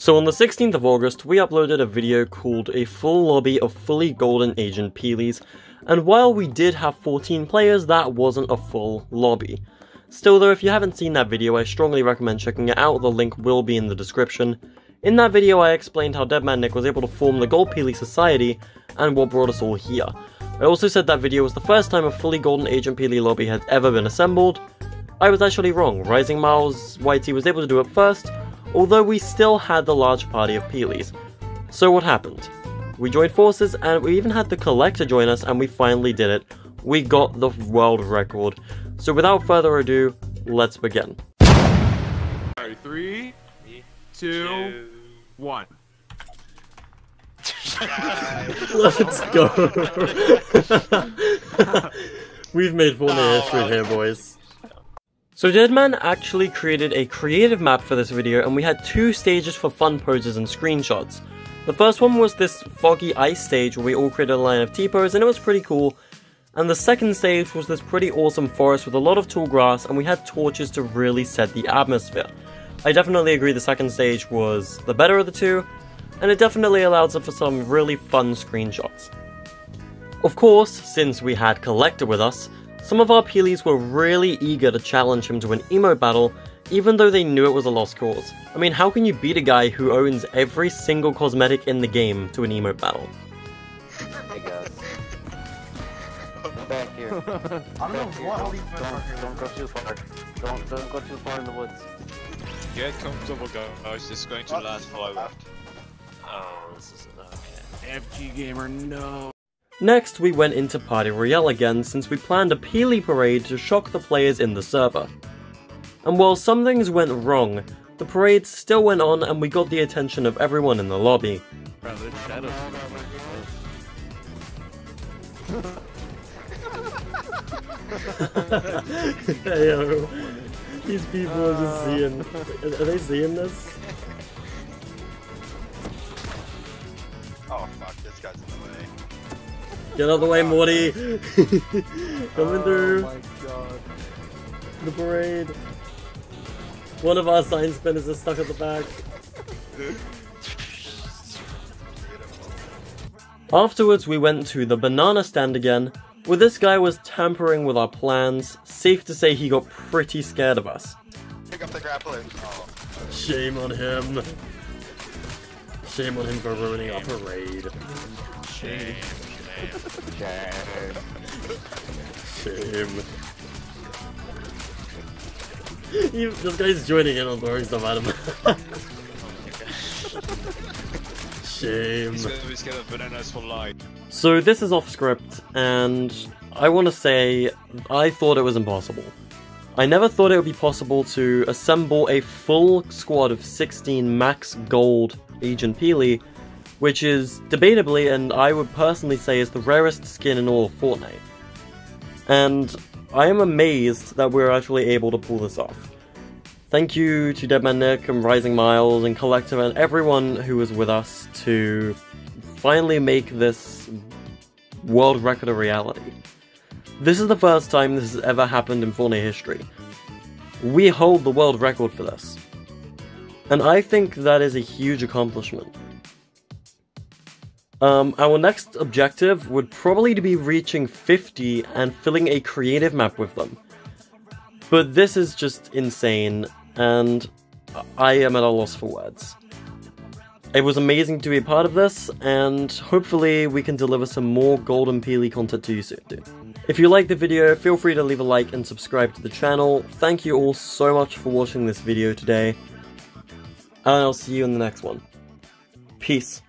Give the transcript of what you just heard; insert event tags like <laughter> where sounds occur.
So on the 16th of August, we uploaded a video called A Full Lobby of Fully Golden Agent Peelies, and while we did have 14 players, that wasn't a full lobby. Still though, if you haven't seen that video, I strongly recommend checking it out, the link will be in the description. In that video I explained how Deadman Nick was able to form the Gold Peely Society, and what brought us all here. I also said that video was the first time a fully Golden Agent Peely lobby had ever been assembled. I was actually wrong, Rising Miles YT was able to do it first, although we still had the large party of Peelys. So what happened? We joined forces and we even had the Collector join us and we finally did it. We got the world record. So without further ado, let's begin. Alright, three, two, one. Let's go. <laughs> We've made Fortnite history here, boys. So Deadman actually created a creative map for this video and we had two stages for fun poses and screenshots. The first one was this foggy ice stage where we all created a line of T-pose and it was pretty cool. And the second stage was this pretty awesome forest with a lot of tall grass and we had torches to really set the atmosphere. I definitely agree the second stage was the better of the two, and it definitely allows for some really fun screenshots. Of course, since we had Collector with us, some of our Peelies were really eager to challenge him to an emote battle, even though they knew it was a lost cause. I mean, how can you beat a guy who owns every single cosmetic in the game to an emote battle? <laughs> Hey guys. <laughs> Back here. I don't know Back here. what all Don't, these don't, don't go too far. Don't don't go too far in the woods. Get comfortable, guys. This is going to last forever. Oh, this is okay. FG Gamer, no. Next, we went into Party Royale again since we planned a Peely parade to shock the players in the server. And while some things went wrong, the parade still went on and we got the attention of everyone in the lobby. <laughs> Bro, this. Yo, these people are just ah. seeing. Are they seeing this? Oh fuck, this guy's in the way. Get out of the way, Morty! <laughs> Coming oh through Oh my god. the parade. One of our sign spinners is stuck at the back. Afterwards, we went to the banana stand again, where this guy was tampering with our plans. Safe to say he got pretty scared of us. Pick up the grappler. Oh. Shame on him. Shame on him for ruining our parade. Shame, shame. Shame. You, this guy's joining in on throwing stuff at him. Shame. He's gonna be scared of bananas for life. So this is off script, and I want to say I thought it was impossible. I never thought it would be possible to assemble a full squad of 16 max gold Agent Peely, which is debatably, and I would personally say, is the rarest skin in all of Fortnite. And I am amazed that we're actually able to pull this off. Thank you to Deadman Nick and Rising Miles and Collective and everyone who was with us to finally make this world record a reality. This is the first time this has ever happened in Fortnite history. We hold the world record for this. And I think that is a huge accomplishment. Um, our next objective would probably to be reaching 50 and filling a creative map with them. But this is just insane, and I am at a loss for words. It was amazing to be a part of this, and hopefully we can deliver some more Golden Peely content to you soon. If you liked the video, feel free to leave a like and subscribe to the channel. Thank you all so much for watching this video today, and I'll see you in the next one. Peace.